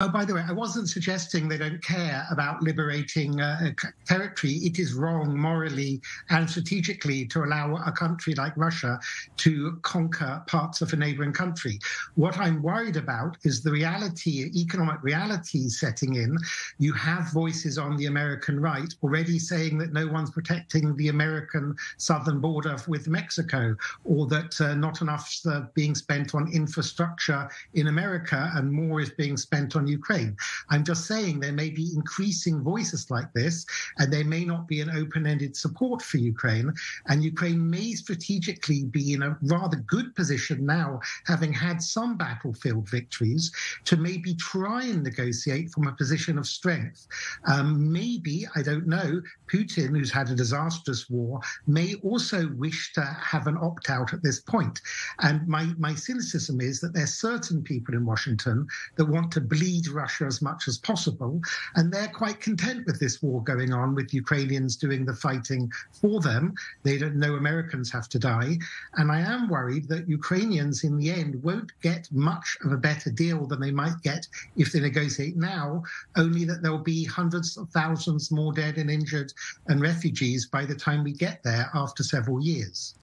Oh, by the way, I wasn't suggesting they don't care about liberating uh, territory. It is wrong morally and strategically to allow a country like Russia to conquer parts of a neighboring country. What I'm worried about is the reality, economic reality setting in. You have voices on the American right already saying that no one's protecting the American southern border with Mexico, or that uh, not enough uh, being spent on infrastructure in America and more is being spent on Ukraine. I'm just saying there may be increasing voices like this, and there may not be an open ended support for Ukraine. And Ukraine may strategically be in a rather good position now, having had some battlefield victories, to maybe try and negotiate from a position of strength. Um, maybe, I don't know, Putin, who's had a disastrous war, may also wish to have an opt out at this point. And my, my cynicism is that there's certain people in Washington that want to bleed Russia as much as possible. And they're quite content with this war going on, with Ukrainians doing the fighting for them. They don't know Americans have to die. And I am worried that Ukrainians, in the end, won't get much of a better deal than they might get if they negotiate now, only that there'll be hundreds of thousands more dead and injured and refugees by the time we get there after several years.